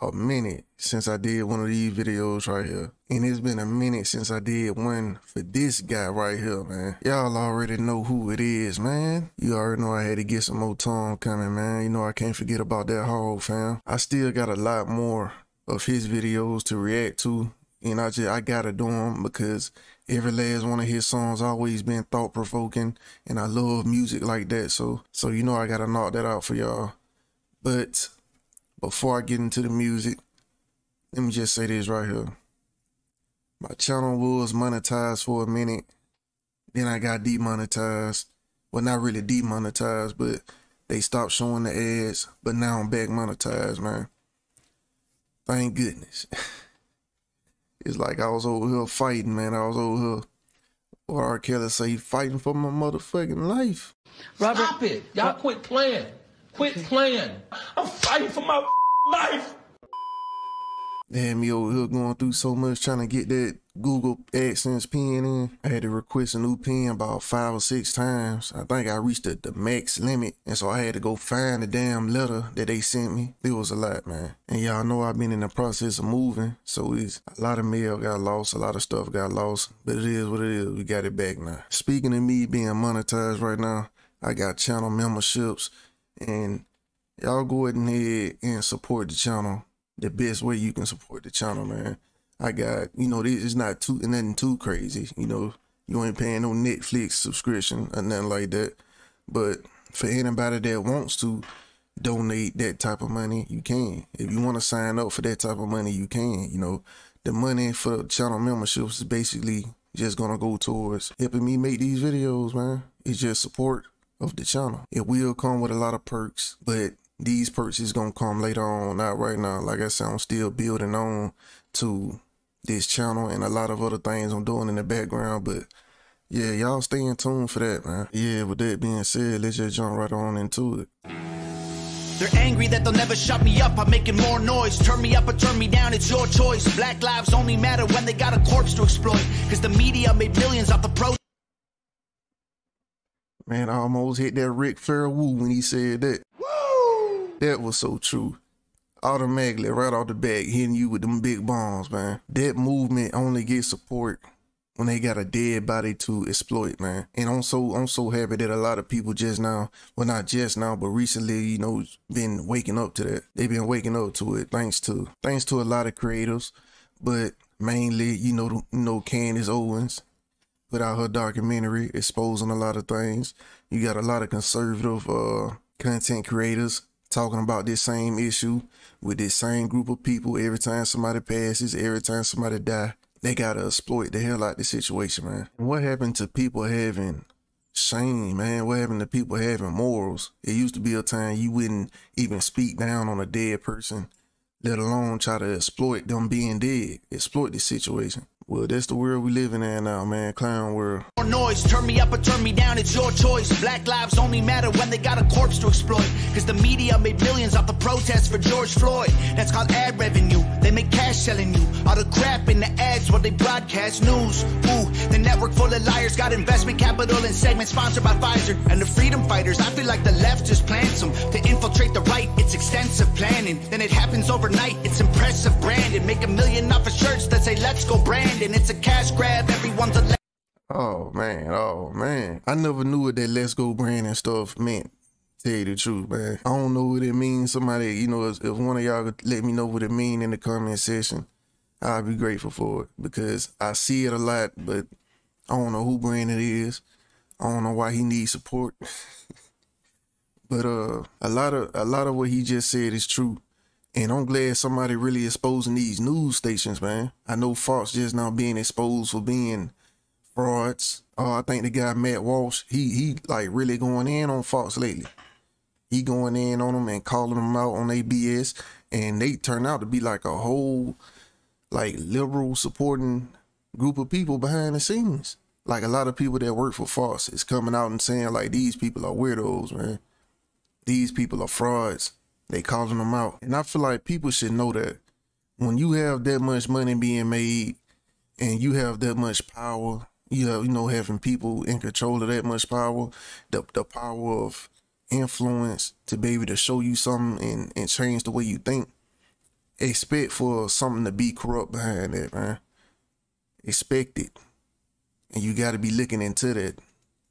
a, minute since I did one of these videos right here. And it's been a minute since I did one for this guy right here, man. Y'all already know who it is, man. You already know I had to get some more time coming, man. You know I can't forget about that hog, fam. I still got a lot more of his videos to react to. And I just, I gotta do them because every last one of his songs always been thought provoking and I love music like that. So, so you know I gotta knock that out for y'all. But before I get into the music, let me just say this right here. My channel was monetized for a minute. Then I got demonetized. Well, not really demonetized, but they stopped showing the ads. But now I'm back monetized, man. Thank goodness. it's like I was over here fighting, man. I was over here. Or R. Kelly say, fighting for my motherfucking life. Robert, Stop it. Y'all uh, quit playing. Quit playing. I'm fighting for my life. Damn, yo, here going through so much trying to get that Google AdSense PIN in. I had to request a new PIN about five or six times. I think I reached the, the max limit. And so I had to go find the damn letter that they sent me. It was a lot, man. And y'all know I've been in the process of moving. So it's a lot of mail got lost. A lot of stuff got lost. But it is what it is. We got it back now. Speaking of me being monetized right now, I got channel memberships and y'all go ahead and support the channel the best way you can support the channel, man. I got, you know, this is not too nothing too crazy. You know, you ain't paying no Netflix subscription or nothing like that. But for anybody that wants to donate that type of money, you can. If you want to sign up for that type of money, you can. You know, the money for channel memberships is basically just gonna go towards helping me make these videos, man. It's just support of the channel. It will come with a lot of perks, but these perks is gonna come later on, not right now. Like I said, I'm still building on to this channel and a lot of other things I'm doing in the background, but yeah, y'all stay in tune for that, man. Yeah, with that being said, let's just jump right on into it. They're angry that they'll never shut me up. I'm making more noise. Turn me up or turn me down, it's your choice. Black lives only matter when they got a corpse to exploit. Cause the media made millions off the pro. Man, I almost hit that Ric Flair woo when he said that. That was so true. Automatically, right off the bat, hitting you with them big bombs, man. That movement only gets support when they got a dead body to exploit, man. And I'm so I'm so happy that a lot of people just now, well not just now, but recently, you know, been waking up to that. They've been waking up to it thanks to thanks to a lot of creators, but mainly, you know, you know Candace Owens put out her documentary exposing a lot of things. You got a lot of conservative uh, content creators talking about this same issue with this same group of people. Every time somebody passes, every time somebody die, they gotta exploit the hell out of the situation, man. What happened to people having shame, man? What happened to people having morals? It used to be a time you wouldn't even speak down on a dead person, let alone try to exploit them being dead, exploit the situation. Well, that's the world we living in now, man. Clown world. More noise, turn me up or turn me down, it's your choice. Black lives only matter when they got a corpse to exploit. Cause the media made millions off the protests for George Floyd. That's called ad revenue. They make cash selling you all the crap in the ads while they broadcast news. Ooh, the network full of liars got investment capital and segments sponsored by Pfizer. And the freedom fighters, I feel like the left just plants them to infiltrate the right. It's extensive planning. Then it happens overnight. It's impressive branding. Make a million off of shirts that let's go Brandon it's a cash grab. Everyone's a. Oh man, oh man. I never knew what that let's go Brandon stuff meant. Tell you the truth, man. I don't know what it means. Somebody, you know, if, if one of y'all could let me know what it mean in the comment section, I'd be grateful for it because I see it a lot, but I don't know who Brandon is. I don't know why he needs support. but uh a lot of a lot of what he just said is true. And I'm glad somebody really exposing these news stations, man. I know Fox just now being exposed for being frauds. Oh, I think the guy Matt Walsh, he he like really going in on Fox lately. He going in on them and calling them out on ABS, and they turn out to be like a whole like liberal supporting group of people behind the scenes. Like a lot of people that work for Fox is coming out and saying like these people are weirdos, man. These people are frauds they calling them out. And I feel like people should know that when you have that much money being made and you have that much power, you have, you know, having people in control of that much power, the, the power of influence to be able to show you something and, and change the way you think. expect for something to be corrupt behind that, man. Expect it. And you got to be looking into that.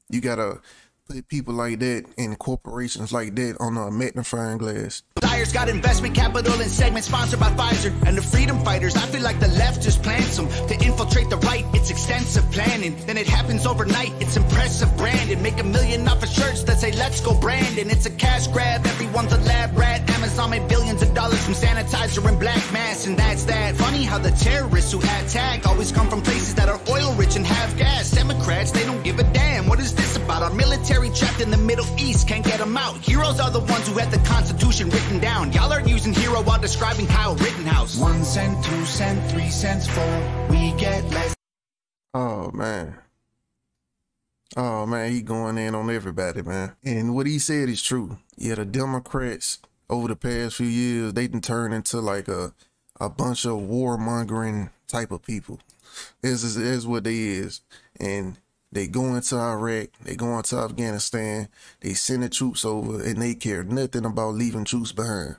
You got to put people like that and corporations like that on a magnifying glass. Liars got investment capital and segment sponsored by Pfizer. And the freedom fighters, I feel like the left just plants them to infiltrate the right. It's extensive planning. Then it happens overnight. It's impressive branding. Make a million off of shirts that say let's go Brandon. It's a cash grab. Everyone's a lab rat. Amazon made billions of dollars from sanitizer and black mass. And that's that. Funny how the terrorists who tag always come from places that are oil rich and have gas. Democrats, they don't give a damn. What is this about? Our military trapped in the Middle East can't get them out. Heroes are the ones who had the Constitution written down. Y'all are using hero while describing Kyle Rittenhouse. One cent, two cent, three cents, four. We get less. Oh man. Oh man, he going in on everybody, man. And what he said is true. Yeah, the Democrats over the past few years, they done turned into like a a bunch of warmongering type of people. This is, is what they is. And they go into Iraq, they go into Afghanistan, they send the troops over, and they care nothing about leaving troops behind.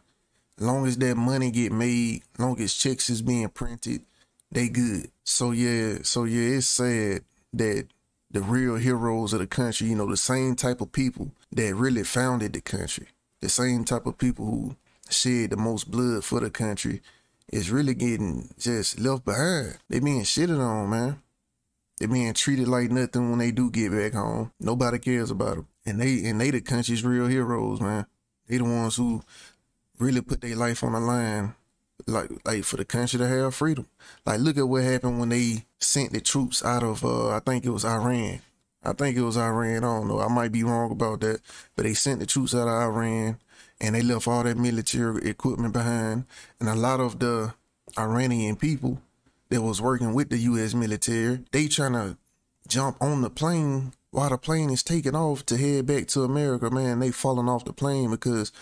Long as that money get made, long as checks is being printed, they good. So yeah, so yeah, it's sad that the real heroes of the country, you know, the same type of people that really founded the country, the same type of people who shed the most blood for the country, is really getting just left behind. They being shitted on, man. They being treated like nothing when they do get back home. Nobody cares about them. And they and they the country's real heroes, man. They the ones who really put their life on the line like like for the country to have freedom. Like look at what happened when they sent the troops out of uh I think it was Iran. I think it was Iran. I don't know. I might be wrong about that. But they sent the troops out of Iran and they left all that military equipment behind. And a lot of the Iranian people that was working with the U.S. military, they trying to jump on the plane while the plane is taking off to head back to America. Man, they falling off the plane because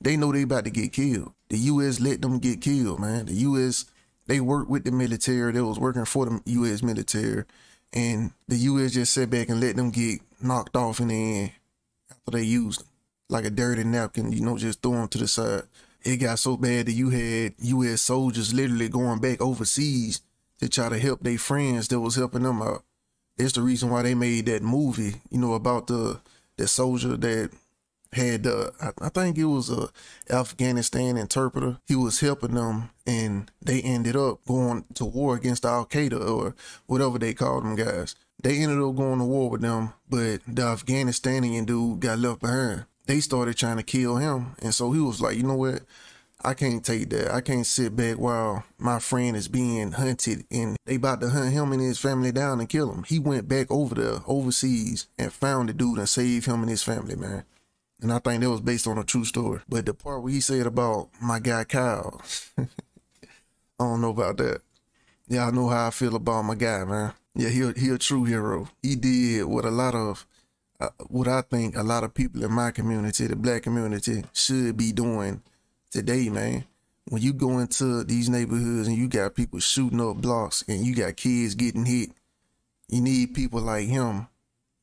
they know they about to get killed. The U.S. let them get killed, man. The U.S. they work with the military. They was working for the U.S. military, and the U.S. just sat back and let them get knocked off in the end after they used them like a dirty napkin. You know, just throw them to the side it got so bad that you had U.S. soldiers literally going back overseas to try to help their friends that was helping them out. That's the reason why they made that movie, you know, about the the soldier that had uh, I, think it was a Afghanistan interpreter. He was helping them, and they ended up going to war against Al Qaeda or whatever they called them guys. They ended up going to war with them, but the Afghanistanian dude got left behind they started trying to kill him. And so he was like, you know what? I can't take that. I can't sit back while my friend is being hunted and they about to hunt him and his family down and kill him. He went back over there overseas and found the dude and saved him and his family, man. And I think that was based on a true story. But the part where he said about my guy Kyle, I don't know about that. Yeah, I know how I feel about my guy, man. Yeah, he he a true hero. He did what a lot of uh, what I think a lot of people in my community, the black community, should be doing today, man. When you go into these neighborhoods and you got people shooting up blocks and you got kids getting hit, you need people like him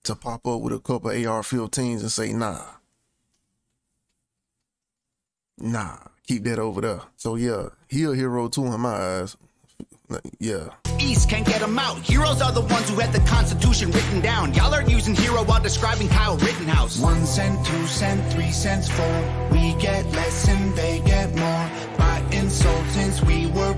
to pop up with a couple AR-15s and say, nah, nah, keep that over there. So yeah, he a hero too in my eyes. Yeah. East can't get them out. Heroes are the ones who had the Constitution written down. Y'all are using hero while describing Kyle Rittenhouse. One cent, two cent, three cents, four. We get less and they get more. By insultants, we were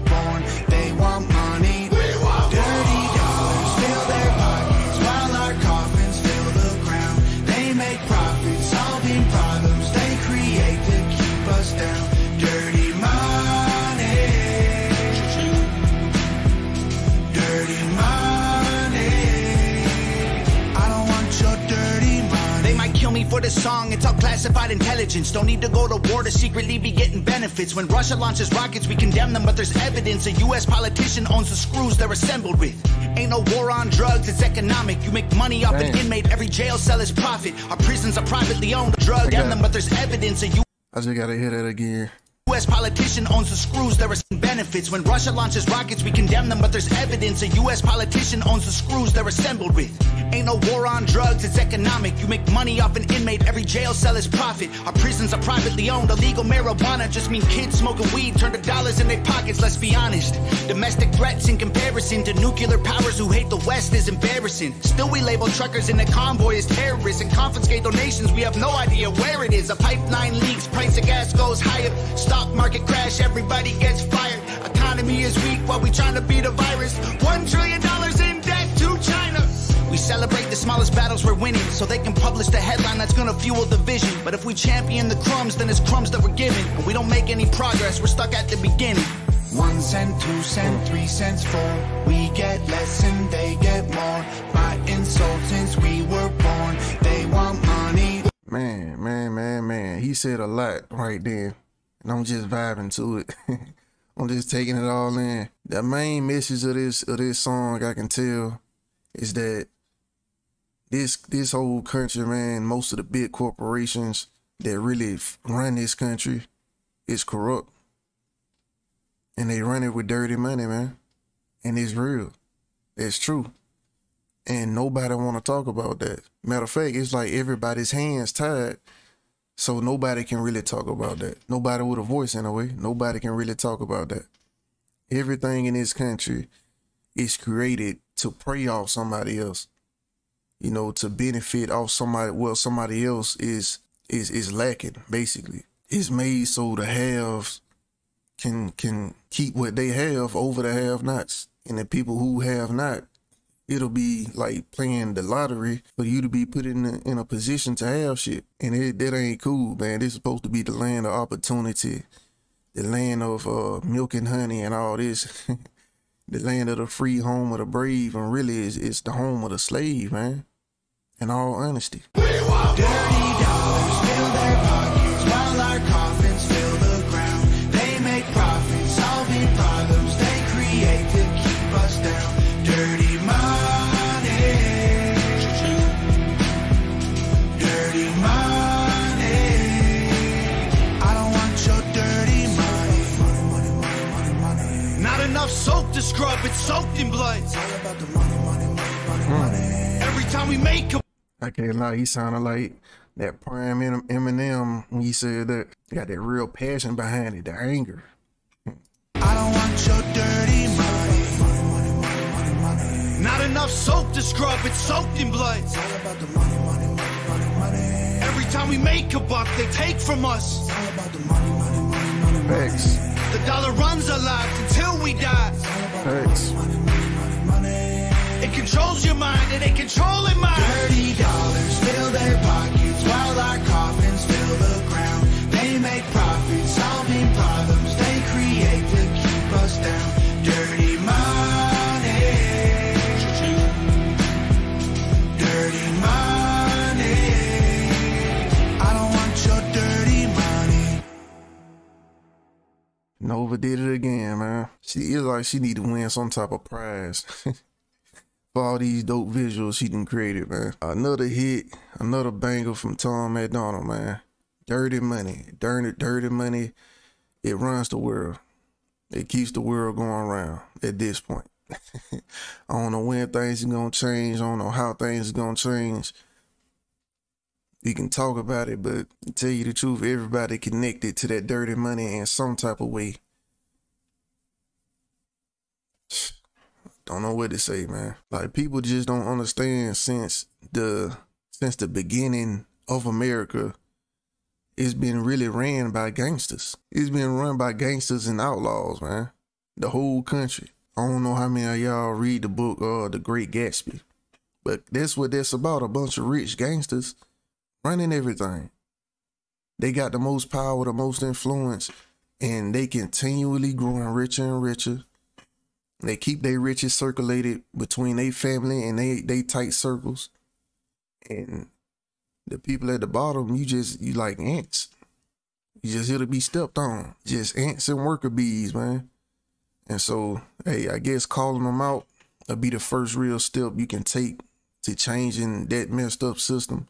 For this song. It's all classified intelligence. Don't need to go to war to secretly be getting benefits. When Russia launches rockets, we condemn them, but there's evidence. A U.S. politician owns the screws they're assembled with. Ain't no war on drugs, it's economic. You make money off an inmate, every jail cell is profit. Our prisons are privately owned. Drug them, but there's evidence. A U- I just gotta hear that again. U.S. politician owns the screws, there are benefits. When Russia launches rockets, we condemn them, but there's evidence. A U.S. politician owns the screws they're assembled with. Ain't no war on drugs, it's economic. You make money off an inmate, every jail cell is profit. Our prisons are privately owned. Illegal marijuana just mean kids smoking weed turn to dollars in their pockets, let's be honest. Domestic threats in comparison to nuclear powers who hate the West is embarrassing. Still, we label truckers in the convoy as terrorists and confiscate donations. We have no idea where it is. A pipeline leaks, price of gas goes higher. Stock market crash, everybody gets fired. Economy is weak while we trying to beat a virus. One trillion dollars in debt to China. We celebrate the smallest battles we're winning so they can publish the headline that's gonna fuel division. But if we champion the crumbs, then it's crumbs that we're given. And we don't make any progress, we're stuck at the beginning. One cent, two cent, three cents, four. We get less and they get more. Fighting sold since we were born. They want money. Man, man, man, man. He said a lot right there. And I'm just vibing to it. I'm just taking it all in. The main message of this of this song I can tell is that this this whole country, man, most of the big corporations that really run this country is corrupt. And they run it with dirty money, man. And it's real. It's true. And nobody want to talk about that. Matter of fact, it's like everybody's hands tied. So nobody can really talk about that. Nobody with a voice in a way. Nobody can really talk about that. Everything in this country is created to prey off somebody else. You know, to benefit off somebody well, somebody else is is is lacking, basically. It's made so the haves can can keep what they have over the have nots. And the people who have not, it'll be like playing the lottery for you to be put in a, in a position to have shit. And it, that ain't cool, man. This is supposed to be the land of opportunity, the land of uh, milk and honey and all this. the land of the free, home of the brave, and really it's, it's the home of the slave, man. In all honesty. Dirty dollars fill their pockets while our coffins soap to it's soaked in blood. It's all about the money, money, money, money, hmm. money. Every time we make a I can't lie, he sounded like that prime Eminem when he said that. He got that real passion behind it, the anger. I don't want your dirty money. Money, money, money, money, money. Not enough soap to scrub, it's soaked in blood. It's all about the money, money, money, money, money. Every time we make a buck, they take from us. It's all about the money, money, money, money, money. Facts. The dollar runs our lives until we die. It controls your mind and it controlling mine. Dirty did it again, man. She is like she need to win some type of prize. For all these dope visuals she done created, man. Another hit, another banger from Tom MacDonald, man. Dirty money. Dirty, dirty money. It runs the world. It keeps the world going around at this point. I don't know when things are gonna change. I don't know how things are gonna change. We can talk about it, but tell you the truth, everybody connected to that dirty money in some type of way. I don't know what to say, man. Like people just don't understand since the since the beginning of America, it's been really ran by gangsters. It's been run by gangsters and outlaws, man. The whole country. I don't know how many of y'all read the book uh The Great Gatsby. But that's what that's about. A bunch of rich gangsters running everything. They got the most power, the most influence, and they continually growing richer and richer. They keep their riches circulated between their family and they they tight circles. And the people at the bottom, you just you like ants. You just here to be stepped on. Just ants and worker bees, man. And so, hey, I guess calling them out will be the first real step you can take to changing that messed up system.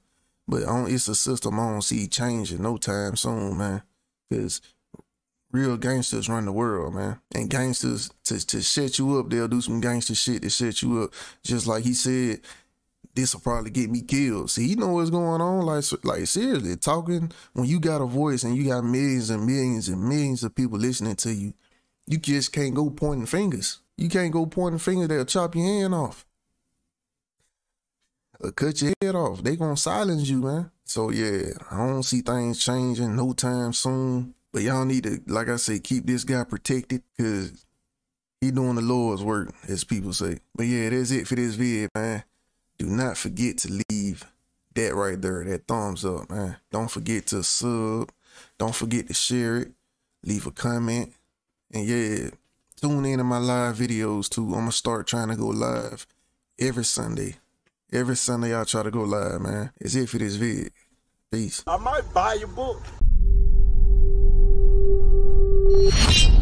But on, it's a system I don't see changing no time soon, man. Because Real gangsters run the world, man. And gangsters to to set you up, they'll do some gangster shit to set you up. Just like he said, this will probably get me killed. See, he know what's going on. Like, like seriously, talking when you got a voice and you got millions and millions and millions of people listening to you, you just can't go pointing fingers. You can't go pointing fingers. They'll chop your hand off or cut your head off. They gonna silence you, man. So yeah, I don't see things changing no time soon. But y'all need to, like I say, keep this guy protected because he doing the Lord's work, as people say. But yeah, that's it for this vid, man. Do not forget to leave that right there, that thumbs up, man. Don't forget to sub. Don't forget to share it. Leave a comment. And yeah, tune in to my live videos too. I'm gonna start trying to go live every Sunday. Every Sunday I try to go live, man. It's it for this vid. Peace. I might buy your book you